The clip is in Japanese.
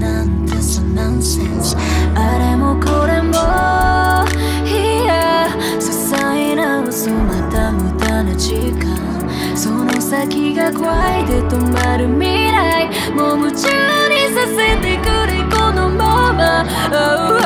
なんてそあれもこれもいや些細な嘘また無駄な時間。その先が怖いで止まる未来。もう夢中にさせてくれこのまま、oh